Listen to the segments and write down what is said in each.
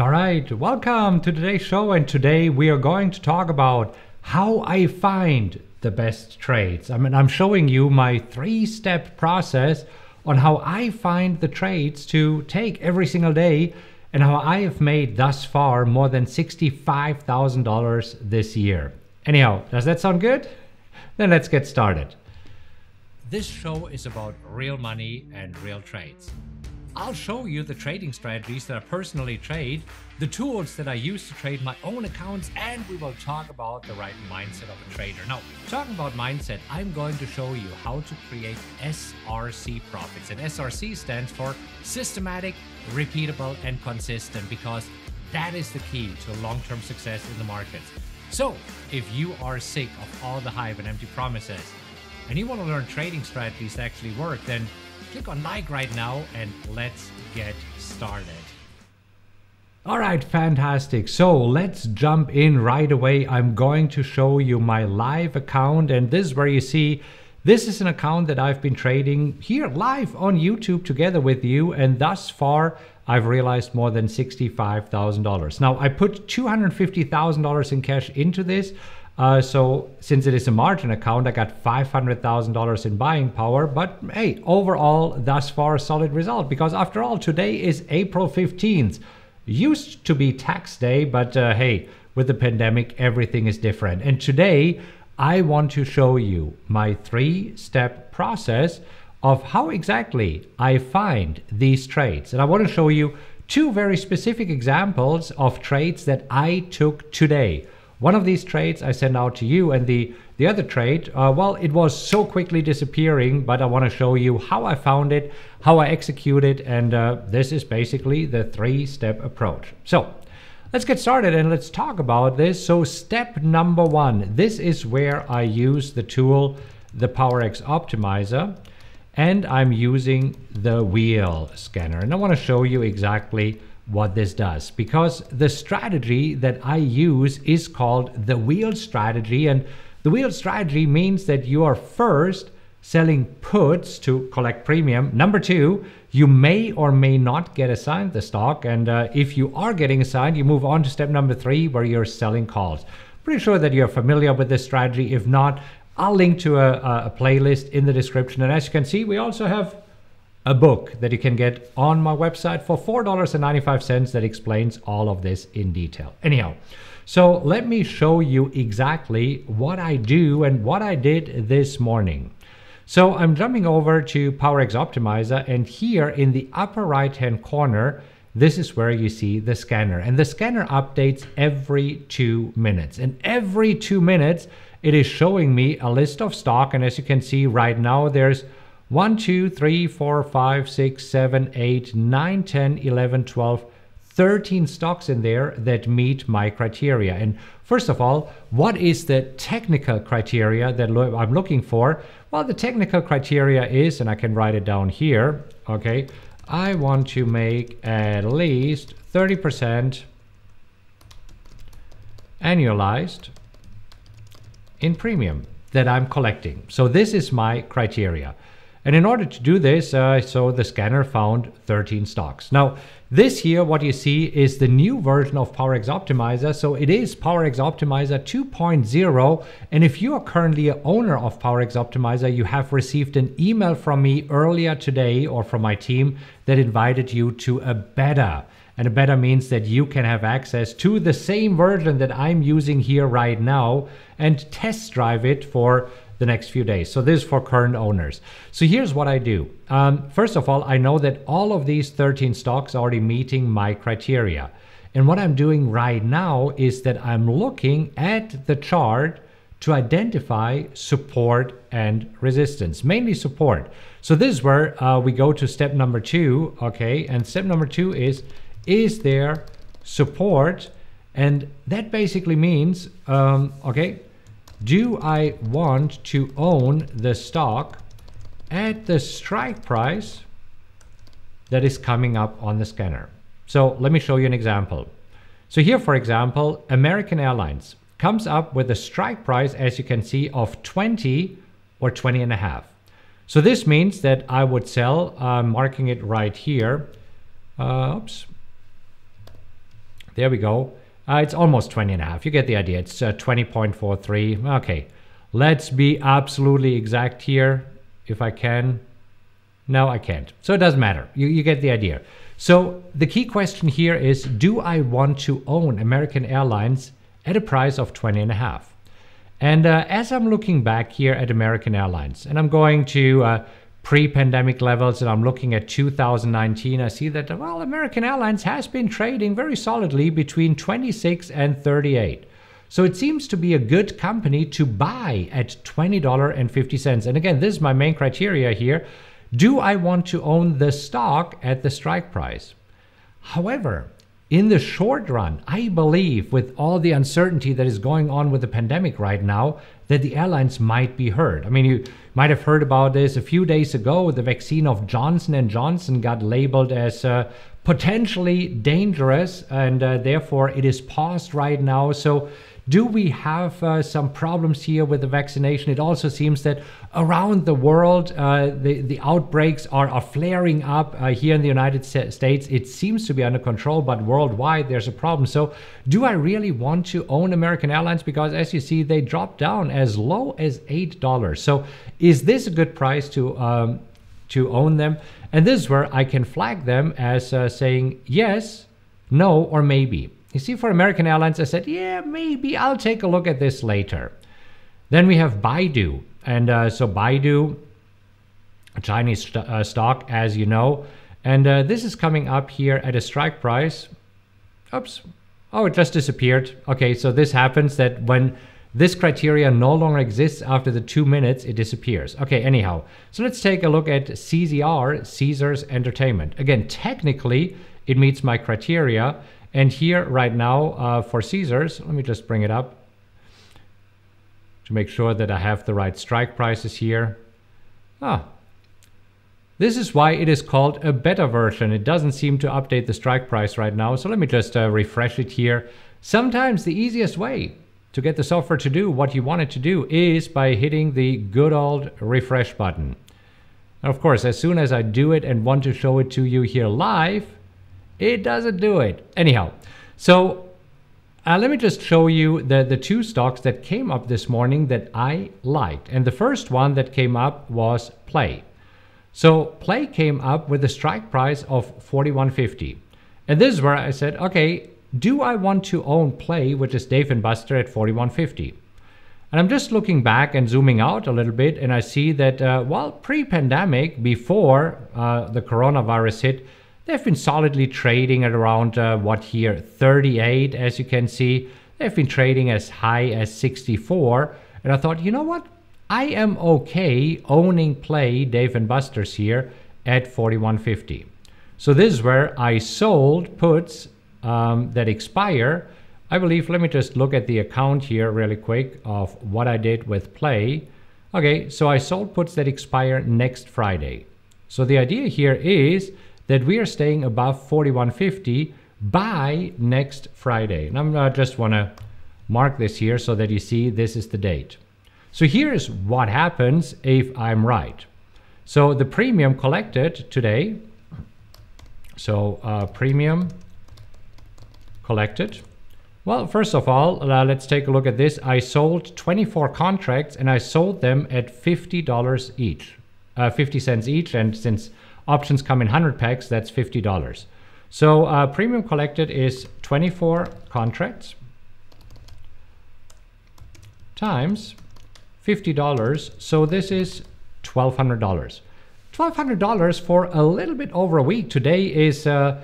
All right, welcome to today's show. And today we are going to talk about how I find the best trades. I mean, I'm showing you my three step process on how I find the trades to take every single day and how I have made thus far more than $65,000 this year. Anyhow, does that sound good? Then let's get started. This show is about real money and real trades. I'll show you the trading strategies that I personally trade, the tools that I use to trade my own accounts, and we will talk about the right mindset of a trader. Now, talking about mindset, I'm going to show you how to create SRC profits. And SRC stands for systematic, repeatable, and consistent because that is the key to long term success in the markets. So, if you are sick of all the hype and empty promises, and you want to learn trading strategies that actually work, then click on like right now and let's get started. All right, fantastic. So let's jump in right away. I'm going to show you my live account, and this is where you see this is an account that I've been trading here live on YouTube together with you, and thus far I've realized more than $65,000. Now, I put $250,000 in cash into this. Uh, so since it is a margin account, I got $500,000 in buying power. But hey, overall, thus far, a solid result because after all, today is April 15th. Used to be tax day, but uh, hey, with the pandemic, everything is different. And today, I want to show you my three step process of how exactly I find these trades. And I want to show you two very specific examples of trades that I took today. One of these trades I send out to you, and the, the other trade, uh, well, it was so quickly disappearing, but I want to show you how I found it, how I execute it, and uh, this is basically the three step approach. So let's get started and let's talk about this. So, step number one this is where I use the tool, the PowerX Optimizer, and I'm using the wheel scanner. And I want to show you exactly what this does because the strategy that I use is called the wheel strategy and the wheel strategy means that you are first selling puts to collect premium. Number two, you may or may not get assigned the stock. And uh, if you are getting assigned, you move on to step number three where you're selling calls. Pretty sure that you're familiar with this strategy. If not, I'll link to a, a playlist in the description. And as you can see, we also have a book that you can get on my website for $4.95 that explains all of this in detail. Anyhow, so let me show you exactly what I do and what I did this morning. So I'm jumping over to PowerX Optimizer and here in the upper right hand corner, this is where you see the scanner and the scanner updates every two minutes and every two minutes it is showing me a list of stock and as you can see right now there's 1, 2, 3, 4, 5, 6, 7, 8, 9, 10, 11, 12, 13 stocks in there that meet my criteria. And first of all, what is the technical criteria that I'm looking for? Well, the technical criteria is, and I can write it down here, okay, I want to make at least 30% annualized in premium that I'm collecting. So this is my criteria. And in order to do this, uh, so the scanner found 13 stocks. Now, this here, what you see is the new version of PowerX Optimizer. So it is PowerX Optimizer 2.0. And if you are currently an owner of PowerX Optimizer, you have received an email from me earlier today or from my team that invited you to a beta. And a beta means that you can have access to the same version that I'm using here right now and test drive it for the next few days. So this is for current owners. So here's what I do. Um, first of all, I know that all of these 13 stocks are already meeting my criteria. And what I'm doing right now is that I'm looking at the chart to identify support and resistance, mainly support. So this is where uh, we go to step number two, okay? And step number two is, is there support? And that basically means, um, okay, do I want to own the stock at the strike price that is coming up on the scanner? So let me show you an example. So here, for example, American Airlines comes up with a strike price, as you can see, of 20 or 20 and a half. So this means that I would sell, uh, marking it right here. Uh, oops. there we go. Uh, it's almost 20 and a half. You get the idea. It's uh, 20.43. Okay, let's be absolutely exact here if I can. No, I can't. So it doesn't matter. You, you get the idea. So the key question here is, do I want to own American Airlines at a price of 20 and a half? And uh, as I'm looking back here at American Airlines, and I'm going to uh, pre-pandemic levels and I'm looking at 2019, I see that, well, American Airlines has been trading very solidly between 26 and 38. So it seems to be a good company to buy at $20.50. And again, this is my main criteria here. Do I want to own the stock at the strike price? However, in the short run, I believe with all the uncertainty that is going on with the pandemic right now, that the airlines might be hurt. I mean, you might have heard about this a few days ago. The vaccine of Johnson and Johnson got labeled as uh, potentially dangerous, and uh, therefore it is paused right now. So do we have uh, some problems here with the vaccination? It also seems that around the world, uh, the, the outbreaks are, are flaring up. Uh, here in the United States, it seems to be under control, but worldwide, there's a problem. So, do I really want to own American Airlines? Because as you see, they dropped down as low as $8. So, is this a good price to, um, to own them? And this is where I can flag them as uh, saying yes, no, or maybe. You see, for American Airlines, I said, yeah, maybe I'll take a look at this later. Then we have Baidu. And uh, so Baidu, a Chinese st uh, stock, as you know. And uh, this is coming up here at a strike price. Oops. Oh, it just disappeared. Okay, so this happens that when this criteria no longer exists after the two minutes, it disappears. Okay, anyhow. So let's take a look at CZR, Caesars Entertainment. Again, technically, it meets my criteria. And here right now uh, for Caesars, let me just bring it up to make sure that I have the right strike prices here. Ah, this is why it is called a beta version. It doesn't seem to update the strike price right now. So let me just uh, refresh it here. Sometimes the easiest way to get the software to do what you want it to do is by hitting the good old refresh button. And of course, as soon as I do it and want to show it to you here live, it doesn't do it. Anyhow, so uh, let me just show you the, the two stocks that came up this morning that I liked. And the first one that came up was Play. So Play came up with a strike price of 41.50. And this is where I said, okay, do I want to own Play, which is Dave and Buster at 41.50? And I'm just looking back and zooming out a little bit, and I see that uh, while pre-pandemic, before uh, the coronavirus hit, They've been solidly trading at around uh, what here 38 as you can see. They've been trading as high as 64 and I thought, you know what? I am okay owning play Dave and Buster's here at 41.50. So this is where I sold puts um, that expire. I believe, let me just look at the account here really quick of what I did with play. Okay, so I sold puts that expire next Friday. So the idea here is that we are staying above 4150 by next Friday. And uh, just want to mark this here so that you see this is the date. So here's what happens if I'm right. So the premium collected today, so uh, premium collected. Well, first of all, uh, let's take a look at this. I sold 24 contracts and I sold them at $50 each, uh, 50 cents each. And since Options come in 100 packs, that's $50. So uh, premium collected is 24 contracts times $50. So this is $1,200. $1,200 for a little bit over a week. Today is uh,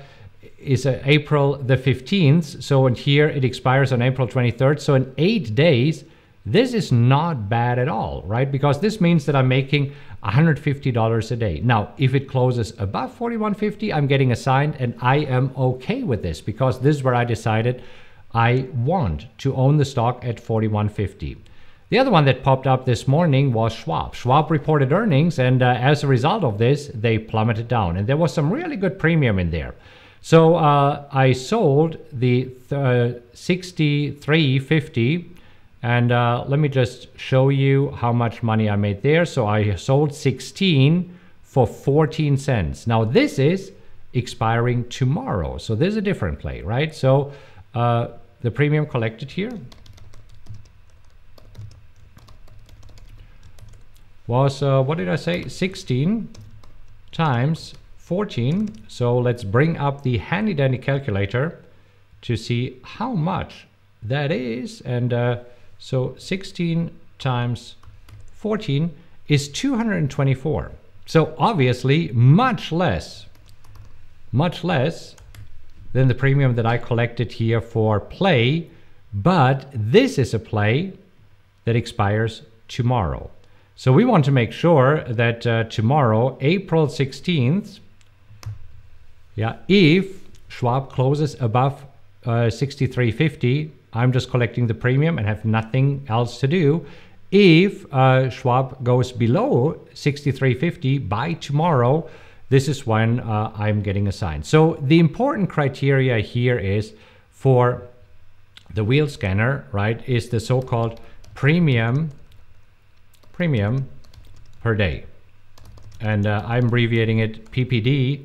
is uh, April the 15th. So in here it expires on April 23rd. So in eight days, this is not bad at all, right? Because this means that I'm making $150 a day. Now, if it closes above 41.50, I'm getting assigned and I am okay with this because this is where I decided I want to own the stock at 41.50. The other one that popped up this morning was Schwab. Schwab reported earnings, and uh, as a result of this, they plummeted down. And there was some really good premium in there. So uh, I sold the uh, 63.50 and uh, let me just show you how much money I made there. So I sold 16 for 14 cents. Now this is expiring tomorrow. So this is a different play, right? So uh, the premium collected here was, uh, what did I say, 16 times 14. So let's bring up the handy dandy calculator to see how much that is. And uh, so 16 times 14 is 224. So obviously much less, much less than the premium that I collected here for play. But this is a play that expires tomorrow. So we want to make sure that uh, tomorrow, April 16th, yeah, if Schwab closes above uh, 63.50, I'm just collecting the premium and have nothing else to do. If uh, Schwab goes below 63.50 by tomorrow, this is when uh, I'm getting assigned. So the important criteria here is for the wheel scanner, right, is the so-called premium premium per day. And uh, I'm abbreviating it PPD.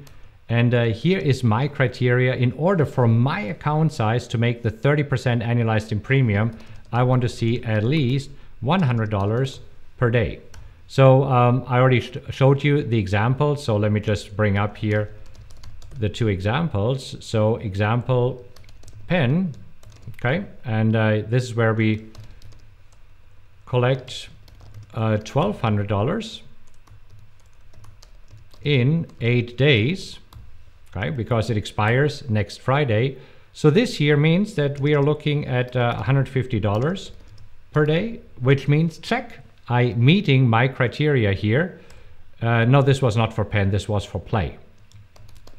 And uh, here is my criteria. In order for my account size to make the 30% annualized in premium, I want to see at least $100 per day. So um, I already sh showed you the example. So let me just bring up here the two examples. So example Penn, okay? And uh, this is where we collect uh, $1,200 in eight days, okay, because it expires next Friday. So this year means that we are looking at uh, $150 per day, which means check, I meeting my criteria here. Uh, no, this was not for Penn, this was for play.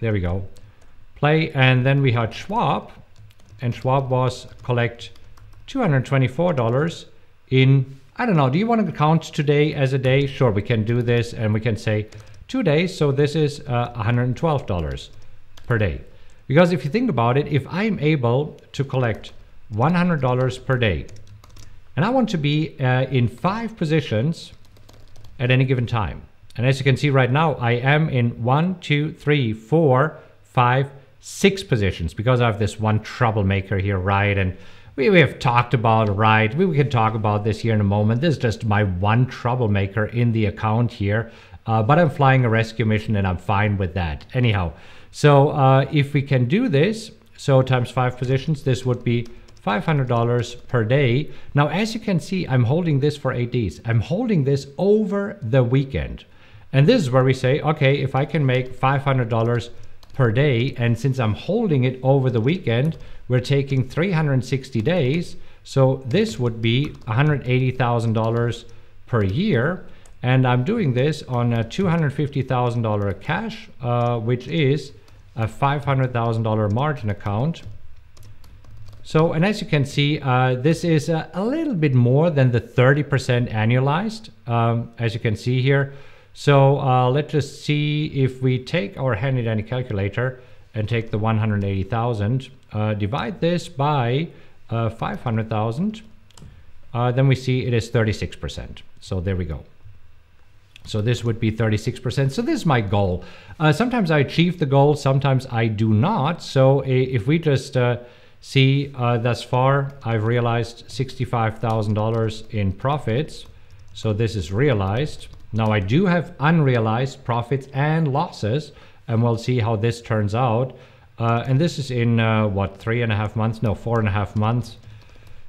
There we go. Play, and then we had Schwab, and Schwab was collect $224 in I don't know, do you want to count today as a day? Sure, we can do this and we can say two days. So this is uh, $112 per day. Because if you think about it, if I'm able to collect $100 per day and I want to be uh, in five positions at any given time. And as you can see right now, I am in one, two, three, four, five, six positions because I have this one troublemaker here, right? And we, we have talked about, right? We, we can talk about this here in a moment. This is just my one troublemaker in the account here. Uh, but I'm flying a rescue mission and I'm fine with that. Anyhow, so uh, if we can do this, so times five positions, this would be $500 per day. Now, as you can see, I'm holding this for eight days. I'm holding this over the weekend. And this is where we say, okay, if I can make $500 per day, and since I'm holding it over the weekend, we're taking 360 days. So this would be $180,000 per year. And I'm doing this on a $250,000 cash, uh, which is a $500,000 margin account. So, and as you can see, uh, this is a, a, little bit more than the 30% annualized, um, as you can see here. So uh, let's just see if we take our handy dandy calculator and take the 180,000 uh, divide this by uh, 500,000, uh, then we see it is 36%. So there we go. So this would be 36%. So this is my goal. Uh, sometimes I achieve the goal, sometimes I do not. So if we just uh, see uh, thus far, I've realized $65,000 in profits. So this is realized. Now I do have unrealized profits and losses, and we'll see how this turns out. Uh, and this is in uh, what, three and a half months? No, four and a half months.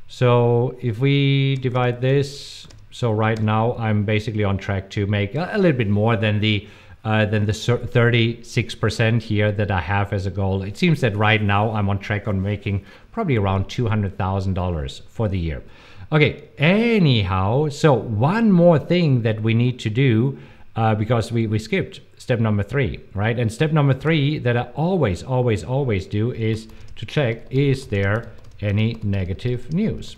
So if we divide this, so right now I'm basically on track to make a, little bit more than the uh, than the 36% here that I have as a goal. It seems that right now I'm on track on making probably around $200,000 for the year. Okay, anyhow, so one more thing that we need to do uh, because we, we skipped step number three, right? And step number three that I always, always, always do is to check, is there any negative news?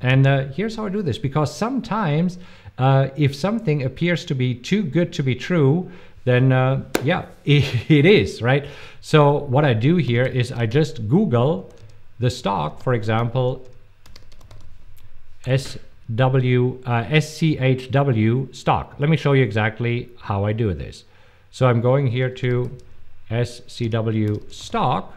And uh, here's how I do this, because sometimes uh, if something appears to be too good to be true, then uh, yeah, it, it is, right? So what I do here is I just Google the stock, for example, SW, uh, SCHW stock. Let me show you exactly how I do this. So I'm going here to SCW stock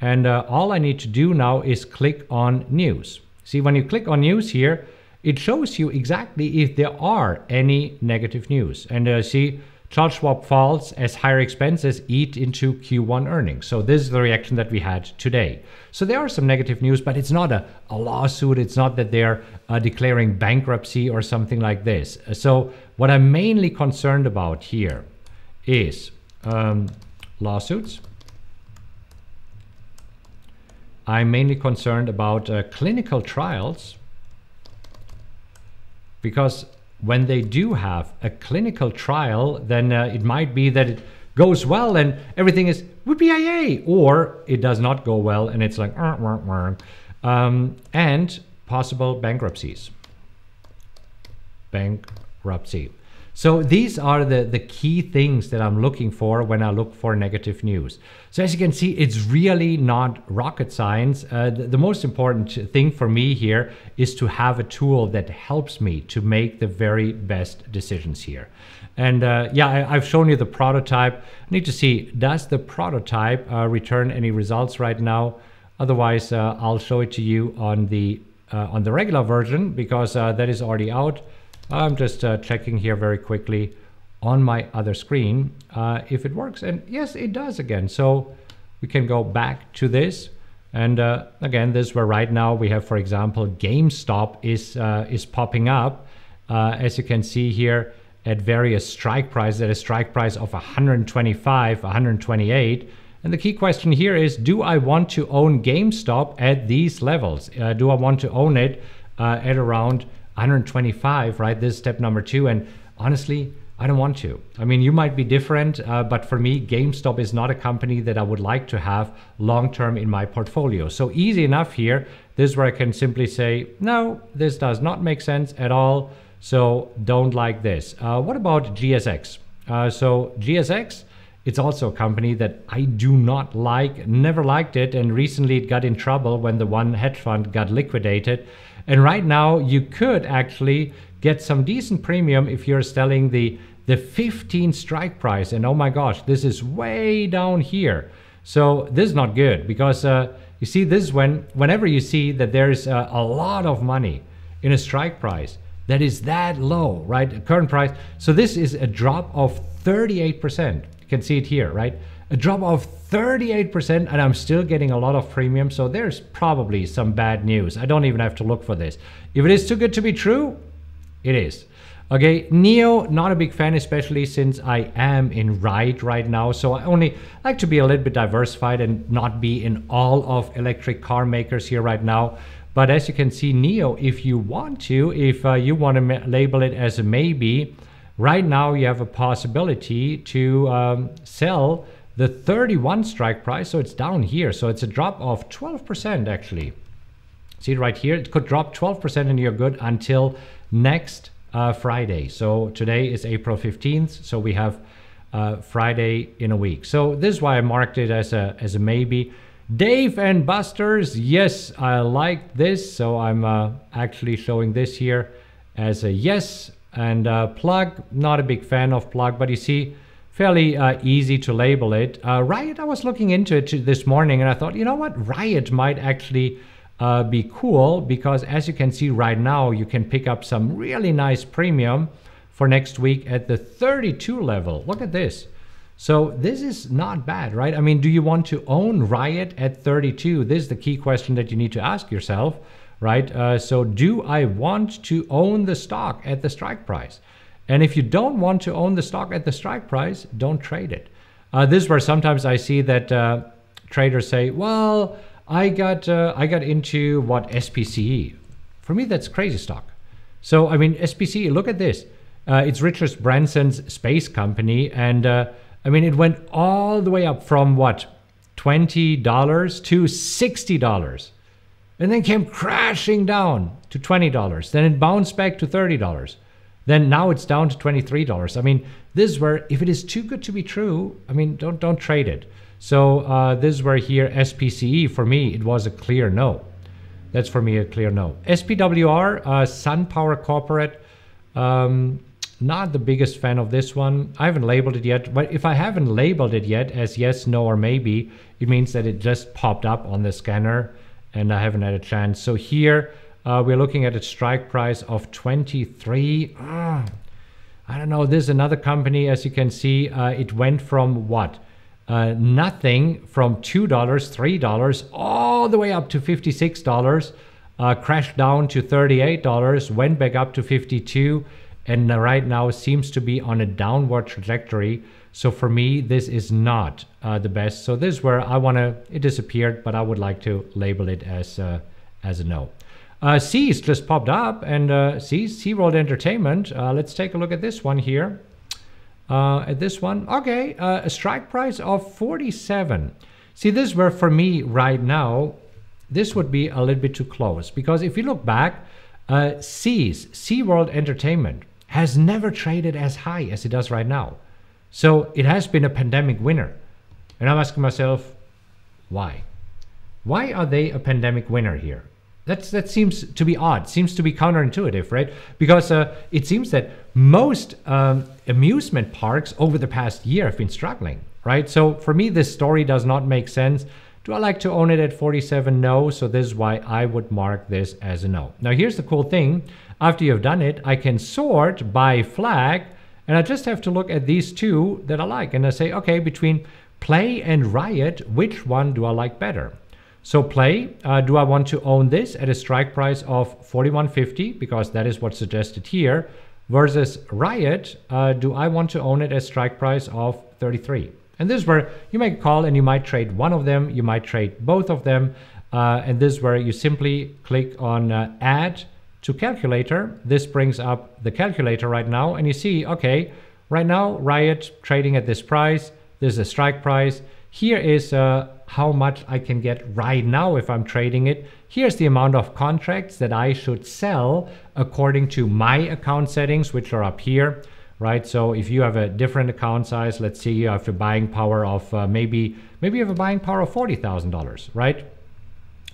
And uh, all I need to do now is click on news. See, when you click on news here, it shows you exactly if there are any negative news. And uh, see, Charles Schwab falls as higher expenses eat into Q1 earnings. So this is the reaction that we had today. So there are some negative news, but it's not a, a lawsuit. It's not that they're uh, declaring bankruptcy or something like this. So what I'm mainly concerned about here is um, lawsuits. I'm mainly concerned about uh, clinical trials because when they do have a clinical trial, then uh, it might be that it goes well and everything is whoopee or it does not go well and it's like um, and possible bankruptcies. Bankruptcy. So these are the, the key things that I'm looking for when I look for negative news. So as you can see, it's really not rocket science. Uh, the, the, most important thing for me here is to have a tool that helps me to make the very best decisions here. And uh, yeah, I, have shown you the prototype. I need to see, does the prototype uh, return any results right now? Otherwise, uh, I'll show it to you on the, uh, on the regular version because uh, that is already out. I'm just uh, checking here very quickly on my other screen uh, if it works. And yes, it does again. So we can go back to this. And uh, again, this where right now we have, for example, GameStop is, uh, is popping up. Uh, as you can see here at various strike prices, at a strike price of 125, 128. And the key question here is, do I want to own GameStop at these levels? Uh, do I want to own it at around 125, right? This is step number two. And honestly, I don't want to. I mean, you might be different, uh, but for me, GameStop is not a company that I would like to have long term in my portfolio. So easy enough here. This is where I can simply say, no, this does not make sense at all. So don't like this. Uh, what about GSX? Uh, so GSX, it's also a company that I do not like, never liked it, and recently it got in trouble when the one hedge fund got liquidated. And right now, you could actually get some decent premium if you're selling the the 15 strike price. And oh my gosh, this is way down here. So this is not good because uh, you see this when whenever you see that there's a, a lot of money in a strike price that is that low, right? Current price. So this is a drop of 38%. You can see it here, right? A drop of 38% and I'm still getting a lot of premium. So there's probably some bad news. I don't even have to look for this. If it is too good to be true, it is. Okay, NIO, not a big fan, especially since I am in ride right now. So I only like to be a little bit diversified and not be in all of electric car makers here right now. But as you can see, NIO, if you want to, if uh, you want to label it as a maybe, right now you have a possibility to um, sell the 31 strike price, so it's down here. So it's a drop of 12% actually. See right here? It could drop 12% and you're good until next uh, Friday. So today is April 15th. So we have uh, Friday in a week. So this is why I marked it as a, as a maybe. Dave and Buster's, yes, I like this. So I'm uh, actually showing this here as a yes. And uh, plug, not a big fan of plug, but you see, fairly uh, easy to label it. Uh, Riot, I was looking into it this morning and I thought, you know what, Riot might actually uh, be cool because as you can see right now, you can pick up some really nice premium for next week at the 32 level. Look at this. So this is not bad, right? I mean, do you want to own Riot at 32? This is the key question that you need to ask yourself, right? Uh, so do I want to own the stock at the strike price? And if you don't want to own the stock at the strike price, don't trade it. Uh, this is where sometimes I see that uh, traders say, "Well, I got uh, I got into what SPCE." For me, that's crazy stock. So I mean, SPCE. Look at this. Uh, it's Richard Branson's space company, and uh, I mean, it went all the way up from what twenty dollars to sixty dollars, and then came crashing down to twenty dollars. Then it bounced back to thirty dollars then now it's down to $23. I mean, this is where if it is too good to be true, I mean, don't don't trade it. So uh, this is where here SPCE for me it was a clear no. That's for me a clear no. SPWR, uh, SunPower Corporate. Um, not the biggest fan of this one. I haven't labeled it yet, but if I haven't labeled it yet as yes, no, or maybe, it means that it just popped up on the scanner and I haven't had a chance. So here uh, we're looking at a strike price of 23. Uh, I don't know. This is another company, as you can see, uh, it went from what? Uh, nothing from $2, $3, all the way up to $56 uh, crashed down to $38, went back up to 52 and right now seems to be on a downward trajectory. So for me, this is not uh, the best. So this is where I want to, it disappeared, but I would like to label it as, uh, as a no. Uh, SEAS just popped up and uh, SEAS, SeaWorld Entertainment. Uh, let's take a look at this one here. Uh, at this one, okay, uh, a strike price of 47. See, this is where for me right now, this would be a little bit too close because if you look back, uh, SEAS, SeaWorld Entertainment, has never traded as high as it does right now. So it has been a pandemic winner. And I'm asking myself, why? Why are they a pandemic winner here? That's, that seems to be odd, seems to be counterintuitive, right? Because uh, it seems that most um, amusement parks over the past year have been struggling, right? So for me, this story does not make sense. Do I like to own it at 47? No. So this is why I would mark this as a no. Now here's the cool thing. After you've done it, I can sort by flag and I just have to look at these two that I like. And I say, okay, between Play and Riot, which one do I like better? So Play, uh, do I want to own this at a strike price of 41.50 because that is what's suggested here versus Riot, uh, do I want to own it at a strike price of 33? And this is where you make a call and you might trade one of them, you might trade both of them. Uh, and this is where you simply click on uh, add to calculator. This brings up the calculator right now and you see, okay, right now Riot trading at this price. This is a strike price. Here is uh, how much I can get right now if I'm trading it. Here's the amount of contracts that I should sell according to my account settings, which are up here right? So if you have a different account size, let's say you have a buying power of uh, maybe maybe you have a buying power of forty thousand dollars, right?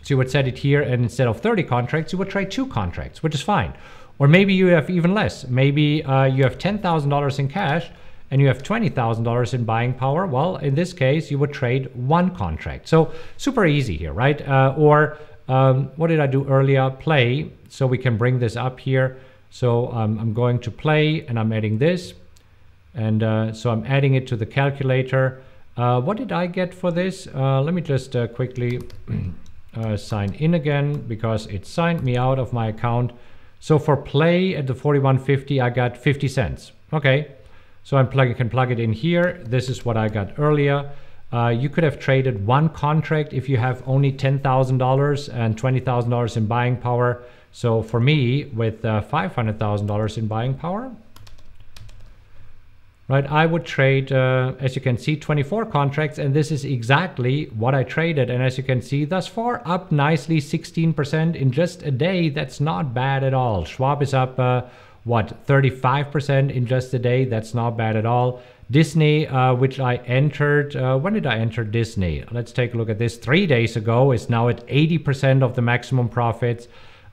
So you would set it here, and instead of thirty contracts, you would trade two contracts, which is fine. Or maybe you have even less. Maybe uh, you have ten thousand dollars in cash and you have twenty thousand dollars in buying power. Well, in this case, you would trade one contract. So super easy here, right? Uh, or um, what did I do earlier? Play. So we can bring this up here. So um, I'm going to play and I'm adding this. And uh, so I'm adding it to the calculator. Uh, what did I get for this? Uh, let me just uh, quickly uh, sign in again because it signed me out of my account. So for play at the 4150, I got 50 cents. Okay, so I'm plug can plug it in here. This is what I got earlier. Uh, you could have traded one contract if you have only $10,000 and $20,000 in buying power. So for me, with uh, $500,000 in buying power, right, I would trade, uh, as you can see, 24 contracts, and this is exactly what I traded. And as you can see, thus far, up nicely 16% in just a day. That's not bad at all. Schwab is up, uh, what, 35% in just a day. That's not bad at all. Disney, uh, which I entered, uh, when did I enter Disney? Let's take a look at this. Three days ago, is now at 80% of the maximum profits.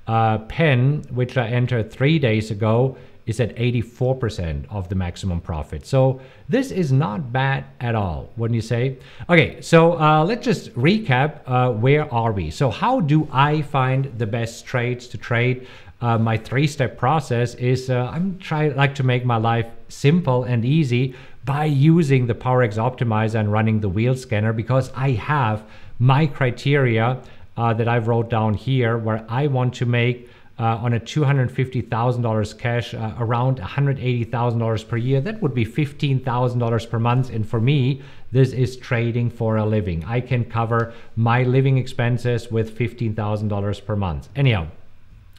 Uh, Penn, which I entered three days ago, is at 84% of the maximum profit. So this is not bad at all, wouldn't you say? Okay, so uh, let's just recap. Uh, where are we? So how do I find the best trades to trade? Uh, my three-step process is uh, I'm trying like to make my life simple and easy by using the PowerX Optimizer and running the wheel scanner because I have my criteria uh, that I wrote down here where I want to make uh, on a $250,000 cash uh, around $180,000 per year. That would be $15,000 per month. And for me, this is trading for a living. I can cover my living expenses with $15,000 per month. Anyhow,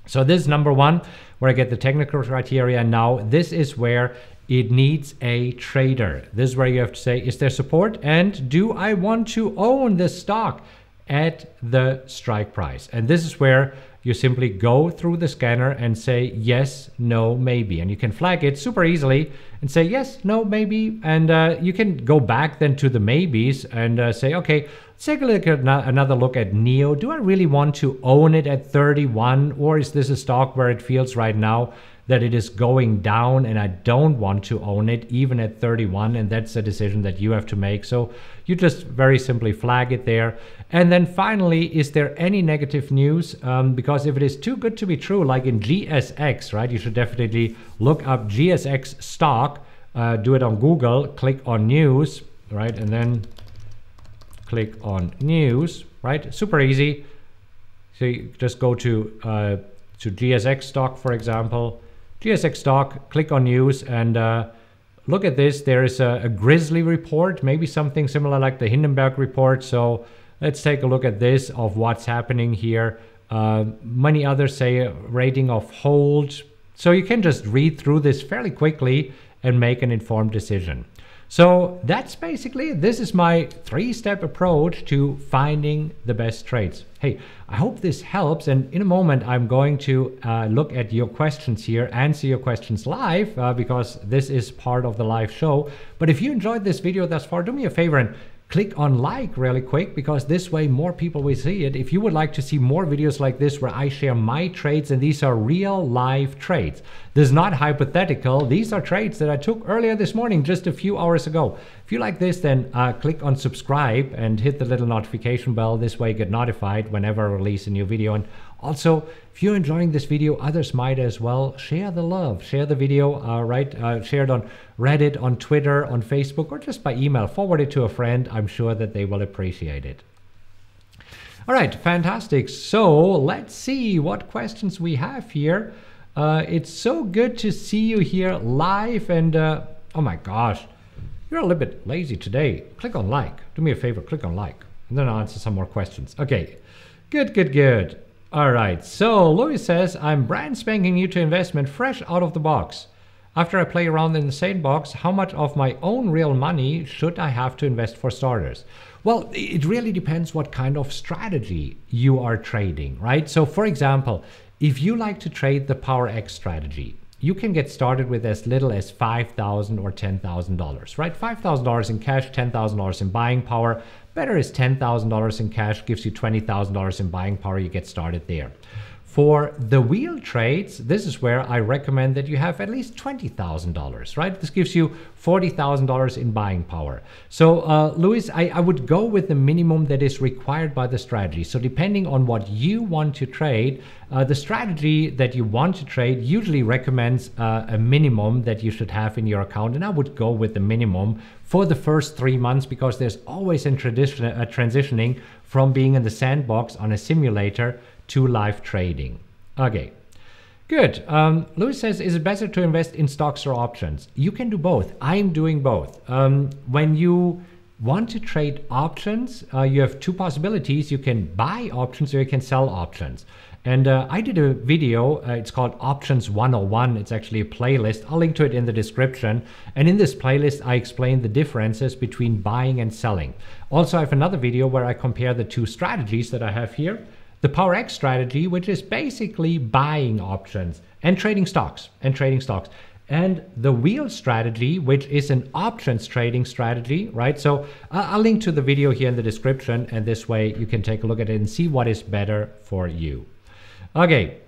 so this is number one where I get the technical criteria. Now, this is where it needs a trader. This is where you have to say, is there support? And do I want to own this stock? at the strike price. And this is where you simply go through the scanner and say yes, no, maybe. And you can flag it super easily and say yes, no, maybe. And uh, you can go back then to the maybes and uh, say, okay, take a look at another look at NIO. Do I really want to own it at 31 or is this a stock where it feels right now that it is going down and I don't want to own it even at 31 and that's a decision that you have to make. So you just very simply flag it there. And then finally, is there any negative news? Um, because if it is too good to be true, like in GSX, right, you should definitely look up GSX stock, uh, do it on Google, click on news, right, and then click on news, right? Super easy. So you just go to uh, to GSX stock, for example, GSX stock, click on news and uh, look at this. There is a, a, Grizzly report, maybe something similar like the Hindenburg report. So let's take a look at this of what's happening here. Uh, many others say rating of hold. So you can just read through this fairly quickly and make an informed decision. So that's basically, this is my three-step approach to finding the best trades. Hey, I hope this helps. And in a moment, I'm going to uh, look at your questions here, answer your questions live, uh, because this is part of the live show. But if you enjoyed this video thus far, do me a favor and click on like really quick because this way more people will see it. If you would like to see more videos like this where I share my trades and these are real live trades. This is not hypothetical. These are trades that I took earlier this morning just a few hours ago. If you like this then uh, click on subscribe and hit the little notification bell. This way you get notified whenever I release a new video. And also, if you're enjoying this video, others might as well. Share the love. Share the video, uh, right? Uh, share it on Reddit, on Twitter, on Facebook, or just by email. Forward it to a friend. I'm sure that they will appreciate it. All right, fantastic. So let's see what questions we have here. Uh, it's so good to see you here live. And uh, oh my gosh, you're a little bit lazy today. Click on like. Do me a favor, click on like. And then I'll answer some more questions. Okay, good, good, good. All right, so Louis says, I'm brand spanking new to investment, fresh out of the box. After I play around in the sandbox, how much of my own real money should I have to invest for starters? Well, it really depends what kind of strategy you are trading, right? So, for example, if you like to trade the PowerX strategy, you can get started with as little as 5,000 or $10,000, right? $5,000 in cash, $10,000 in buying power. Better is $10,000 in cash, gives you $20,000 in buying power. You get started there. For the wheel trades, this is where I recommend that you have at least $20,000, right? This gives you $40,000 in buying power. So, uh, Luis, I, I would go with the minimum that is required by the strategy. So, depending on what you want to trade, uh, the strategy that you want to trade usually recommends uh, a minimum that you should have in your account. And I would go with the minimum for the first three months because there's always a, tradition, a transitioning from being in the sandbox on a simulator to live trading. Okay, good. Um, Louis says, is it better to invest in stocks or options? You can do both. I'm doing both. Um, when you want to trade options, uh, you have two possibilities. You can buy options or you can sell options. And uh, I did a video, uh, it's called Options 101. It's actually a playlist. I'll link to it in the description. And in this playlist, I explain the differences between buying and selling. Also, I have another video where I compare the two strategies that I have here the PowerX strategy, which is basically buying options and trading stocks and trading stocks. And the wheel strategy, which is an options trading strategy, right? So I'll link to the video here in the description, and this way you can take a look at it and see what is better for you. Okay,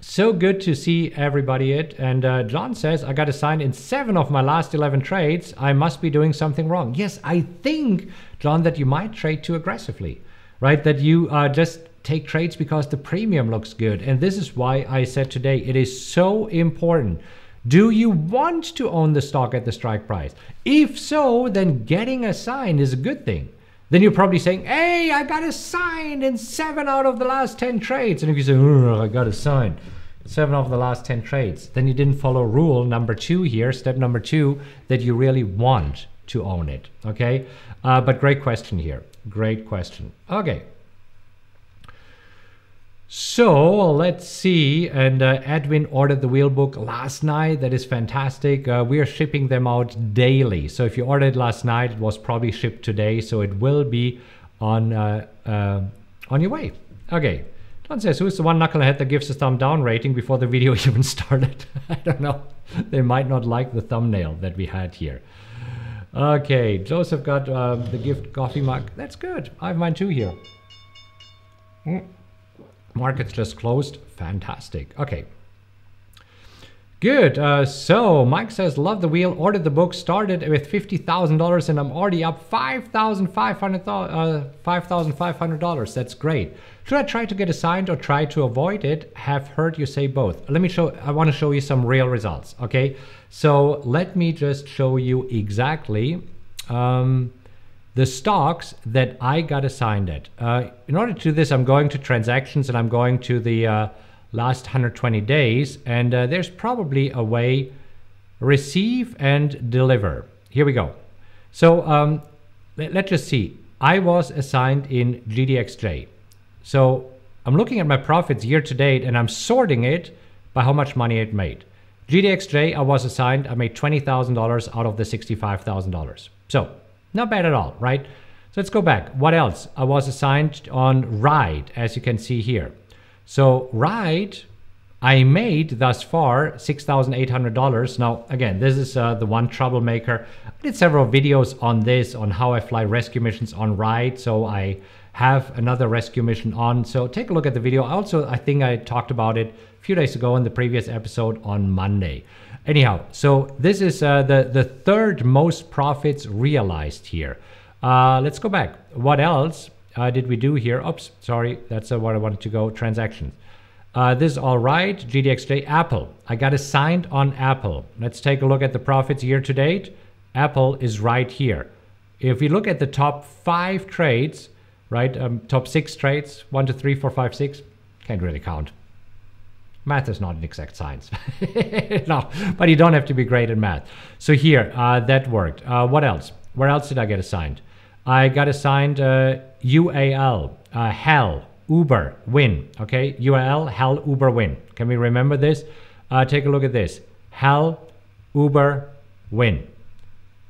so good to see everybody it. And uh, John says, I got a sign in seven of my last 11 trades. I must be doing something wrong. Yes, I think, John, that you might trade too aggressively, right? That you uh, just take trades because the premium looks good. And this is why I said today it is so important. Do you want to own the stock at the strike price? If so, then getting a sign is a good thing. Then you're probably saying, hey, I got a sign in seven out of the last 10 trades. And if you say, I got a sign, seven out of the last 10 trades, then you didn't follow rule number two here, step number two, that you really want to own it. Okay. Uh, but great question here. Great question. Okay. So let's see. And uh, Edwin ordered the wheel book last night. That is fantastic. Uh, we are shipping them out daily. So if you ordered last night, it was probably shipped today. So it will be on uh, uh on your way. Okay. Don says, who's the one knucklehead that gives a thumb down rating before the video even started? I don't know. They might not like the thumbnail that we had here. Okay, Joseph got uh, the gift coffee mug. That's good. I have mine too here. Mm. Markets just closed. Fantastic. Okay. Good. Uh, so Mike says, "Love the wheel. Ordered the book. Started with fifty thousand dollars, and I'm already up five thousand five hundred uh. That's great. Should I try to get assigned or try to avoid it? Have heard you say both. Let me show. I want to show you some real results. Okay. So let me just show you exactly um, the stocks that I got assigned at. Uh, in order to do this, I'm going to transactions and I'm going to the uh, last 120 days. And uh, there's probably a way receive and deliver. Here we go. So um, let, let's just see. I was assigned in GDXJ. So I'm looking at my profits year to date and I'm sorting it by how much money it made. GDXJ, I was assigned, I made $20,000 out of the $65,000. So not bad at all, right? So let's go back. What else? I was assigned on Ride, as you can see here. So Ride, I made thus far $6,800. Now, again, this is uh, the one troublemaker. I did several videos on this, on how I fly rescue missions on Ride. So I have another rescue mission on. So take a look at the video. Also, I think I talked about it a few days ago in the previous episode on Monday. Anyhow, so this is uh, the, the third most profits realized here. Uh, let's go back. What else? uh, did we do here? Oops, sorry, that's uh, what I wanted to go, transactions. Uh, this is all right, GDXJ, Apple. I got assigned on Apple. Let's take a look at the profits year to date. Apple is right here. If we look at the top five trades, right, um, top six trades, one, two, three, four, five, six, can't really count. Math is not an exact science. no, but you don't have to be great at math. So here, uh, that worked. Uh, what else? Where else did I get assigned? I got assigned uh, UAL, uh, HAL, Uber, Wynn. Okay, UAL, HAL, Uber, Wynn. Can we remember this? Uh, take a look at this. HAL, Uber, Wynn.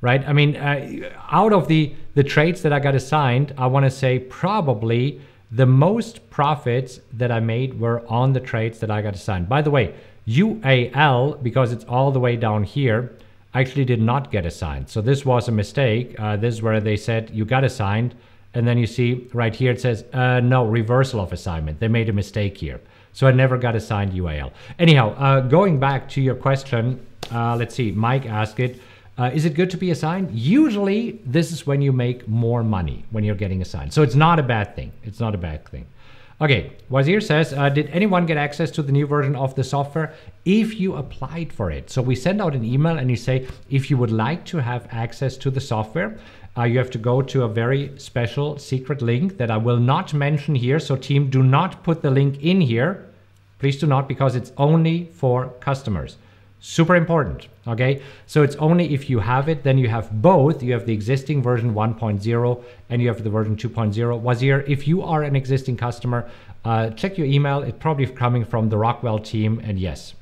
Right? I mean, uh, out of the, the trades that I got assigned, I want to say probably the most profits that I made were on the trades that I got assigned. By the way, UAL, because it's all the way down here, actually did not get assigned. So this was a mistake. Uh, this is where they said you got assigned. And then you see right here it says, uh, no, reversal of assignment. They made a mistake here. So I never got assigned UAL. Anyhow, uh, going back to your question, uh, let's see, Mike asked it. Uh, is it good to be assigned? Usually, this is when you make more money when you're getting assigned. So it's not a bad thing. It's not a bad thing. Okay, Wazir says, uh, did anyone get access to the new version of the software if you applied for it? So we send out an email and you say, if you would like to have access to the software, uh, you have to go to a very special secret link that I will not mention here. So team, do not put the link in here. Please do not because it's only for customers. Super important, okay? So it's only if you have it, then you have both. You have the existing version 1.0 and you have the version 2.0. Wazir, if you are an existing customer, uh, check your email. It's probably coming from the Rockwell team, and yes.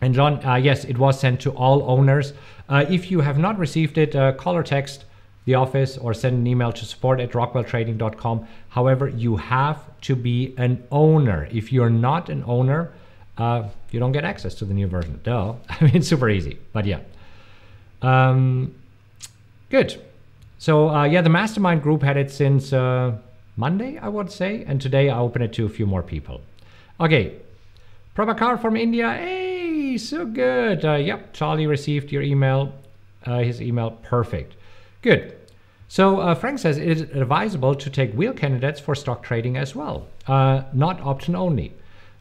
And John, uh, yes, it was sent to all owners. Uh, if you have not received it, uh, call or text the office or send an email to support at rockwelltrading.com. However, you have to be an owner. If you're not an owner, uh, you don't get access to the new version. Duh. I mean, super easy, but yeah. Um, good. So uh, yeah, the mastermind group had it since uh, Monday, I would say, and today I open it to a few more people. Okay, Prabhakar from India. Hey, so good. Uh, yep, Charlie received your email. Uh, his email, perfect. Good. So uh, Frank says it is advisable to take wheel candidates for stock trading as well, uh, not option only.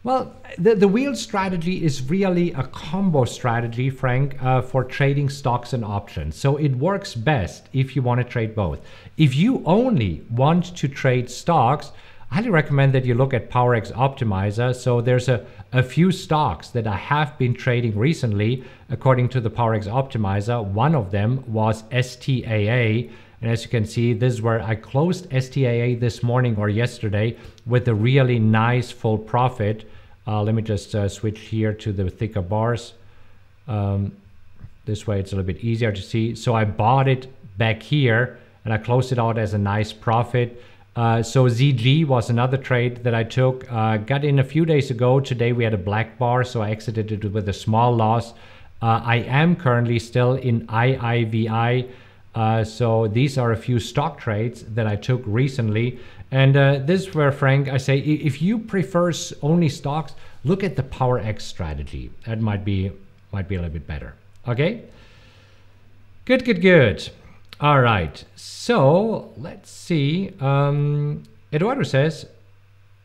Well, the, the wheel strategy is really a combo strategy, Frank, uh, for trading stocks and options. So it works best if you want to trade both. If you only want to trade stocks, I highly recommend that you look at PowerX Optimizer. So there's a, a few stocks that I have been trading recently, according to the PowerX Optimizer. One of them was STAA. And as you can see, this is where I closed STAA this morning or yesterday with a really nice full profit. Uh, let me just uh, switch here to the thicker bars. Um, this way it's a little bit easier to see. So I bought it back here and I closed it out as a nice profit. Uh, so ZG was another trade that I took. Uh, got in a few days ago. Today we had a black bar, so I exited it with a small loss. Uh, I am currently still in IIVI. Uh, so these are a few stock trades that I took recently. And uh, this is where, Frank, I say if you prefer only stocks, look at the PowerX strategy. That might be might be a little bit better. Okay. Good, good, good. All right. So let's see. Um, Eduardo says,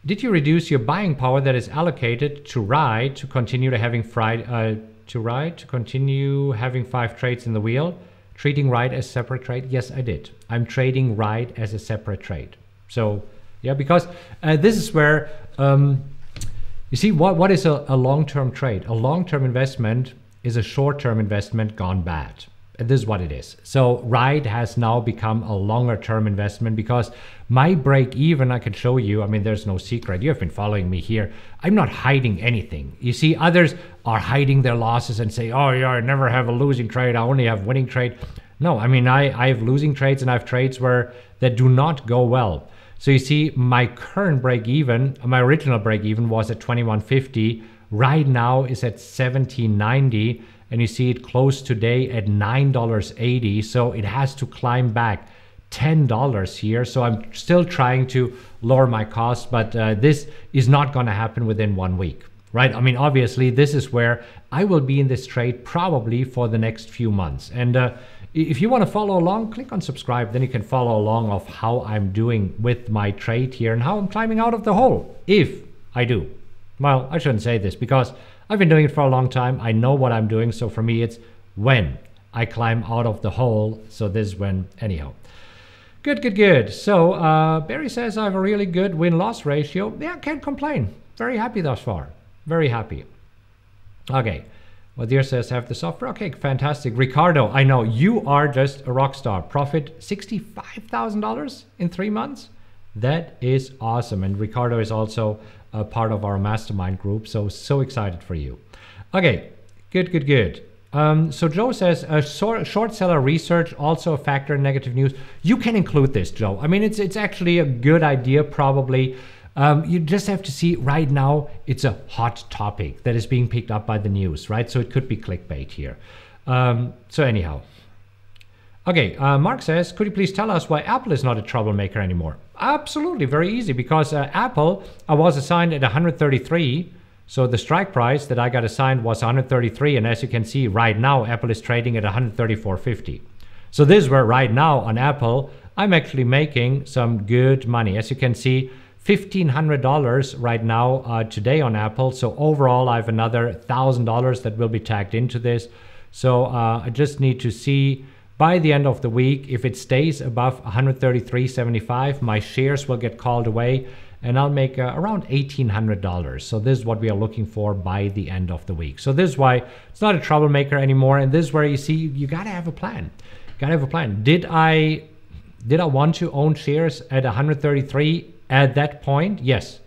did you reduce your buying power that is allocated to ride to continue to having Friday, uh, to ride to continue having five trades in the wheel, treating ride as separate trade? Yes, I did. I'm trading ride as a separate trade. So yeah, because uh, this is where um, you see what what is a, a long-term trade. A long-term investment is a short-term investment gone bad. This is what it is. So Ride has now become a longer term investment because my break even, I can show you. I mean, there's no secret. You have been following me here. I'm not hiding anything. You see, others are hiding their losses and say, oh, yeah, I never have a losing trade. I only have winning trade. No, I mean, I, I have losing trades and I have trades where that do not go well. So you see, my current break even, my original break even was at 2150. Right now is at 1790 and you see it closed today at $9.80 so it has to climb back $10 here. So i'm still trying to lower my cost, but uh, this is not going to happen within one week right? I mean obviously this is where i will be in this trade probably for the next few months. And uh, if you want to follow along click on subscribe. Then you can follow along of how i'm doing with my trade here and how i'm climbing out of the hole if i do. Well i shouldn't say this because I've been doing it for a long time. I know what I'm doing. So for me, it's when I climb out of the hole. So this is when, anyhow. Good, good, good. So uh, Barry says I have a really good win loss ratio. Yeah, can't complain. Very happy thus far. Very happy. Okay. Dear says have the software. Okay, fantastic. Ricardo, I know you are just a rock star. Profit $65,000 in three months. That is awesome. And Ricardo is also a part of our mastermind group. So, so excited for you. Okay, good, good, good. Um, so Joe says uh, short, short seller research also a factor in negative news. You can include this, Joe. I mean, it's it's actually a good idea, probably. Um, you just have to see right now it's a hot topic that is being picked up by the news, right? So it could be clickbait here. Um, so anyhow, okay. Uh, Mark says, could you please tell us why Apple is not a troublemaker anymore? Absolutely, very easy because uh, Apple, I was assigned at 133. So the strike price that I got assigned was 133. And as you can see right now, Apple is trading at 134.50. So this is where right now on Apple, I'm actually making some good money. As you can see, $1,500 right now uh, today on Apple. So overall, I have another $1,000 that will be tagged into this. So uh, I just need to see by the end of the week, if it stays above 133.75, my shares will get called away and I'll make uh, around $1,800. So this is what we are looking for by the end of the week. So this is why it's not a troublemaker anymore. And this is where you see you got to have a plan. Got to have a plan. Did I did I want to own shares at 133 at that point? Yes.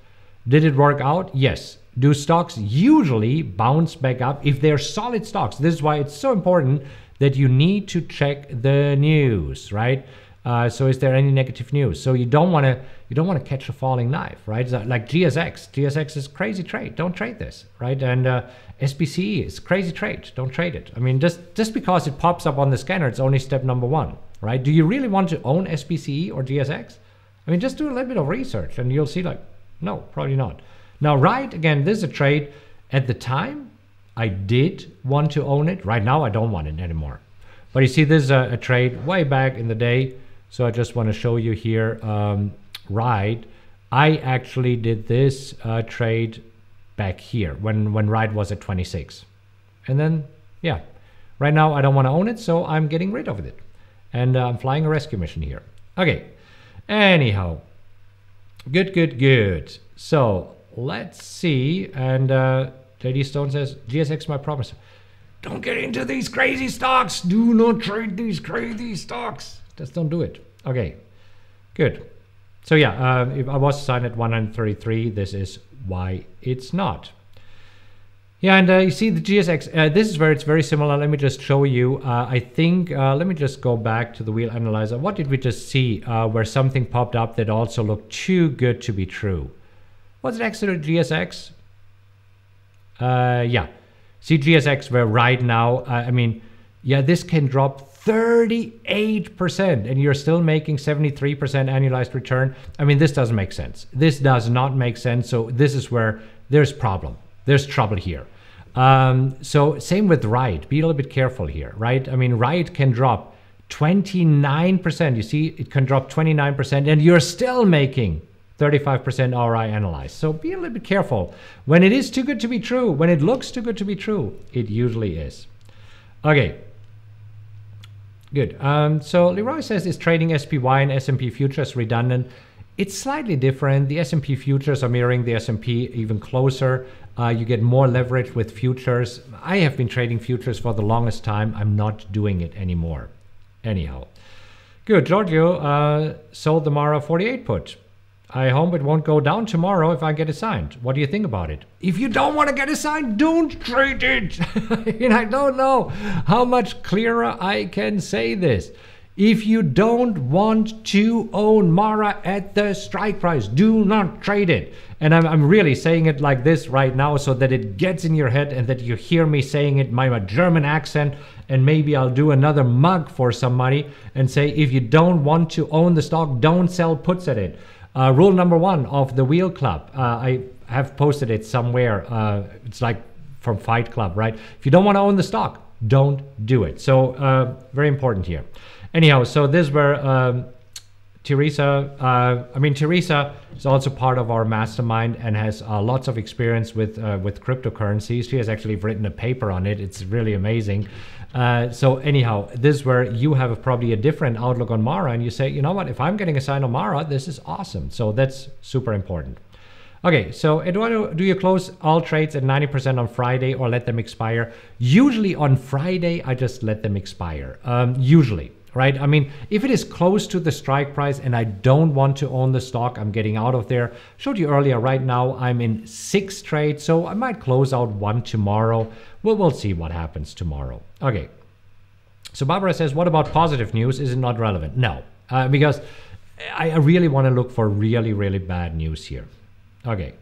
Did it work out? Yes. Do stocks usually bounce back up if they're solid stocks? This is why it's so important that you need to check the news, right? Uh, so is there any negative news? So you don't want to you don't want to catch a falling knife, right? Like GSX, GSX is crazy trade. Don't trade this, right? And uh, SPCE is crazy trade. Don't trade it. I mean, just just because it pops up on the scanner, it's only step number one, right? Do you really want to own SPCE or GSX? I mean, just do a little bit of research, and you'll see like, no, probably not. Now, right again, this is a trade at the time I did want to own it. Right now, I don't want it anymore. But you see, this is a, a trade way back in the day. So I just want to show you here. Um, right, I actually did this uh, trade back here when when Ride was at 26, and then yeah, right now I don't want to own it, so I'm getting rid of it, and uh, I'm flying a rescue mission here. Okay, anyhow, good, good, good. So let's see and. Uh, JD Stone says, GSX my promise. Don't get into these crazy stocks. Do not trade these crazy stocks. Just don't do it. Okay, good. So yeah, uh, if I was signed at 133, this is why it's not. Yeah, and uh, you see the GSX, uh, this is where it's very similar. Let me just show you. Uh, I think, uh, let me just go back to the wheel analyzer. What did we just see uh, where something popped up that also looked too good to be true? Was it actually GSX? Uh, yeah, CGSX where right now, uh, I mean, yeah, this can drop 38% and you're still making 73% annualized return. I mean, this doesn't make sense. This does not make sense. So this is where there's problem. There's trouble here. Um, so same with Ride. Be a little bit careful here, right? I mean, Ride can drop 29%. You see, it can drop 29%, and you're still making 35% ROI annualized. So be a little bit careful. When it is too good to be true, when it looks too good to be true, it usually is. Okay. Good. Um, so Leroy says, is trading SPY and S&P futures redundant? It's slightly different. The S&P futures are mirroring the S&P even closer. Uh, you get more leverage with futures. I have been trading futures for the longest time. I'm not doing it anymore. Anyhow. Good. Giorgio uh, sold the Mara 48 put. I hope it won't go down tomorrow if I get assigned. What do you think about it? If you don't want to get assigned, don't trade it. and I don't know how much clearer I can say this. If you don't want to own Mara at the strike price, do not trade it. And I'm, I'm really saying it like this right now so that it gets in your head and that you hear me saying it my German accent. And maybe I'll do another mug for somebody and say, if you don't want to own the stock, don't sell puts at it. Uh, rule number one of the Wheel Club. Uh, I have posted it somewhere. Uh, it's like from Fight Club, right? If you don't want to own the stock, don't do it. So uh, very important here. Anyhow, so this were um, Teresa. Uh, I mean, Teresa is also part of our mastermind and has uh, lots of experience with with cryptocurrencies. She has actually written a paper on it. It's really amazing. Uh, so anyhow, this is where you have a, probably a different outlook on Mara, and you say, you know what, if I'm getting a sign on Mara, this is awesome. So that's super important. Okay, so Eduardo, do you close all trades at 90% on Friday or let them expire? Usually on Friday, I just let them expire. Um, usually, right? I mean, if it is close to the strike price and I don't want to own the stock, I'm getting out of there. Showed you earlier, right now I'm in six trades, so I might close out one tomorrow. Well, we'll see what happens tomorrow. Okay. So Barbara says, what about positive news? Is it not relevant? No, uh, because I, I really want to look for really, really bad news here. Okay.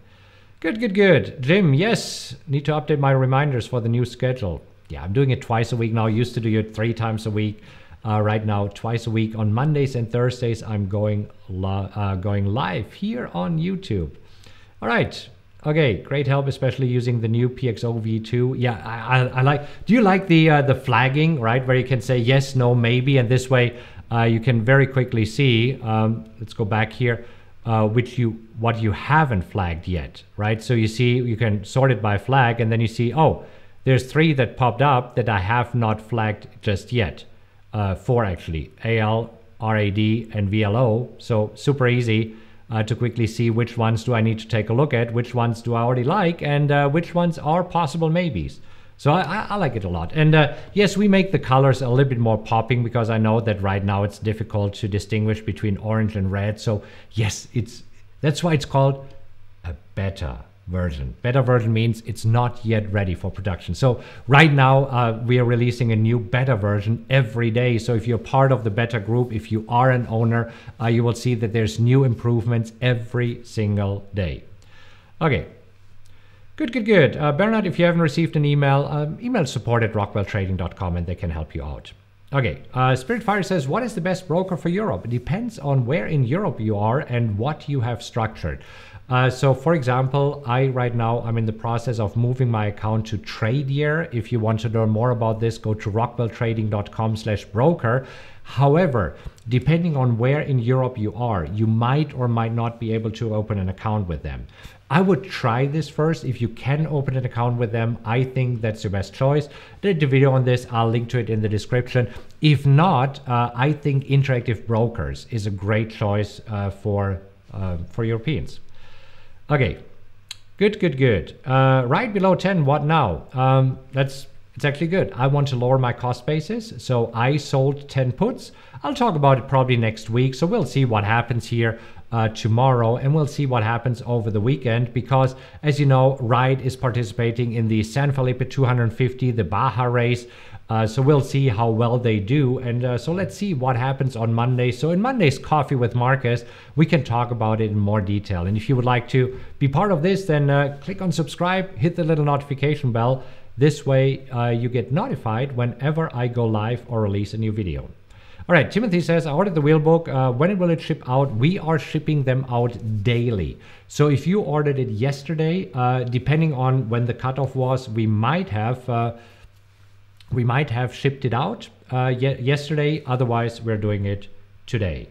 Good, good, good. Jim, yes, need to update my reminders for the new schedule. Yeah, I'm doing it twice a week now. I Used to do it three times a week. Uh, right now, twice a week on Mondays and Thursdays, I'm going uh, going live here on YouTube. All right, Okay, great help, especially using the new PXO V2. Yeah, I, I, I like. Do you like the uh, the flagging, right, where you can say yes, no, maybe, and this way uh, you can very quickly see. Um, let's go back here, uh, which you what you haven't flagged yet, right? So you see, you can sort it by flag, and then you see, oh, there's three that popped up that I have not flagged just yet. Uh, four actually, AL, RAD, and VLO. So super easy uh, to quickly see which ones do I need to take a look at, which ones do I already like, and uh, which ones are possible maybes. So I, I like it a lot. And uh, yes, we make the colors a little bit more popping because I know that right now it's difficult to distinguish between orange and red. So yes, it's that's why it's called a beta version. Beta version means it's not yet ready for production. So right now uh, we are releasing a new beta version every day. So if you're part of the beta group, if you are an owner, uh, you will see that there's new improvements every single day. Okay. Good, good, good. Uh, Bernard, if you haven't received an email, um, email support at rockwelltrading.com and they can help you out. Okay, uh, Spiritfire says, what is the best broker for Europe? It depends on where in Europe you are and what you have structured. Uh, so for example, I right now, I'm in the process of moving my account to Tradier. If you want to learn more about this, go to rockwelltrading.com slash broker. However, depending on where in Europe you are, you might or might not be able to open an account with them. I would try this first. If you can open an account with them, I think that's your best choice. Did a video on this. I'll link to it in the description. If not, uh, I think Interactive Brokers is a great choice uh, for uh, for Europeans. Okay, good, good, good. Uh, right below 10, what now? Um, that's it's actually good. I want to lower my cost basis, so I sold 10 puts. I'll talk about it probably next week, so we'll see what happens here uh, tomorrow, and we'll see what happens over the weekend because, as you know, Ride is participating in the San Felipe 250, the Baja race. Uh, so we'll see how well they do. And uh, so let's see what happens on Monday. So in Monday's Coffee with Markus, we can talk about it in more detail. And if you would like to be part of this, then uh, click on subscribe, hit the little notification bell. This way uh, you get notified whenever I go live or release a new video. All right, Timothy says, I ordered the wheel book. Uh, when will it ship out? We are shipping them out daily. So if you ordered it yesterday, uh, depending on when the cutoff was, we might have we might have shipped it out uh, ye- yesterday. Otherwise, we're doing it today.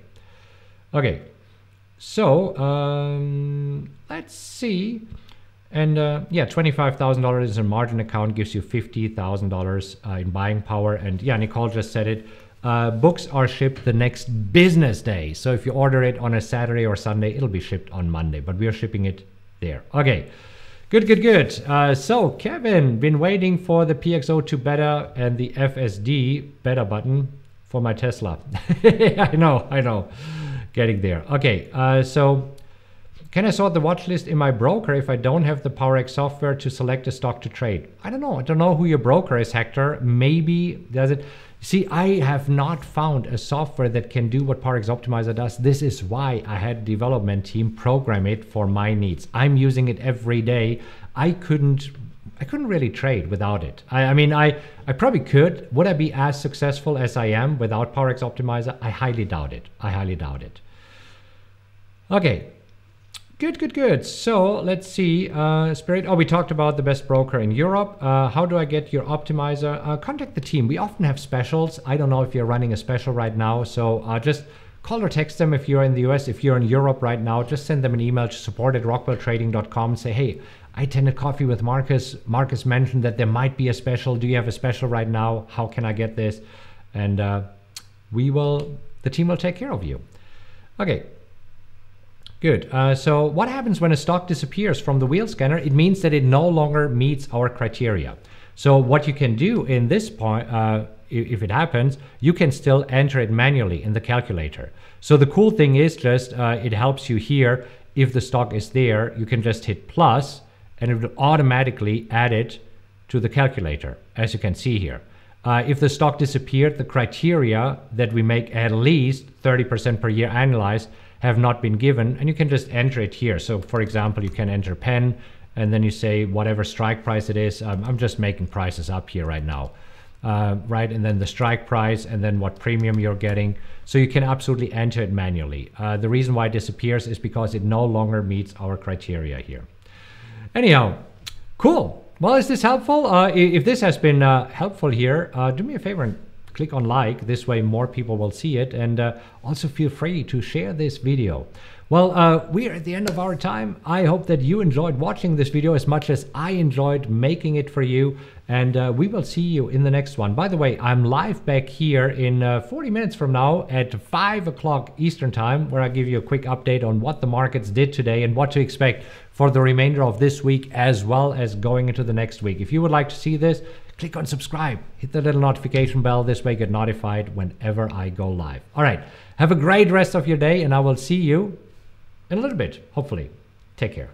Okay, so um, let's see. And uh, yeah, $25,000 in a margin account gives you $50,000 uh, in buying power. And yeah, Nicole just said it. Uh, books are shipped the next business day. So if you order it on a Saturday or Sunday, it'll be shipped on Monday, but we are shipping it there. Okay. Good, good, good. Uh, so, Kevin, been waiting for the PXO2 beta and the FSD beta button for my Tesla. I know, I know. Getting there. Okay, uh, so can I sort the watch list in my broker if I don't have the PowerX software to select a stock to trade? I don't know. I don't know who your broker is, Hector. Maybe does it. See, I have not found a software that can do what PowerX Optimizer does. This is why I had development team program it for my needs. I'm using it every day. I couldn't I couldn't really trade without it. I, I, mean, I, I probably could. Would I be as successful as I am without PowerX Optimizer? I highly doubt it. I highly doubt it. Okay, Good, good, good. So let's see. Uh, Spirit. Oh, we talked about the best broker in Europe. Uh, how do I get your optimizer? Uh, contact the team. We often have specials. I don't know if you're running a special right now. So uh, just call or text them if you're in the US. If you're in Europe right now, just send them an email to support at rockwelltrading.com and say, hey, I attended coffee with Markus. Markus mentioned that there might be a special. Do you have a special right now? How can I get this? And uh, we will, the team will take care of you. Okay, Good. Uh, so what happens when a stock disappears from the wheel scanner? It means that it no longer meets our criteria. So what you can do in this point, uh, if it happens, you can still enter it manually in the calculator. So the cool thing is just uh, it helps you here. If the stock is there, you can just hit plus and it will automatically add it to the calculator, as you can see here. Uh, if the stock disappeared, the criteria that we make at least 30% per year annualized have not been given and you can just enter it here. So for example, you can enter Penn and then you say whatever strike price it is. Um, I'm just making prices up here right now. Uh, right, and then the strike price, and then what premium you're getting. So you can absolutely enter it manually. Uh, the reason why it disappears is because it no longer meets our criteria here. Anyhow, cool. Well, is this helpful? Uh, if this has been uh, helpful here, uh, do me a favor and click on like. This way more people will see it. And uh, also feel free to share this video. Well, uh, we are at the end of our time. I hope that you enjoyed watching this video as much as I enjoyed making it for you. And uh, we will see you in the next one. By the way, I'm live back here in uh, 40 minutes from now at 5 o'clock Eastern Time, where I give you a quick update on what the markets did today and what to expect for the remainder of this week as well as going into the next week. If you would like to see this, click on subscribe, hit the little notification bell. This way, get notified whenever I go live. All right. Have a great rest of your day, and I will see you in a little bit, hopefully. Take care.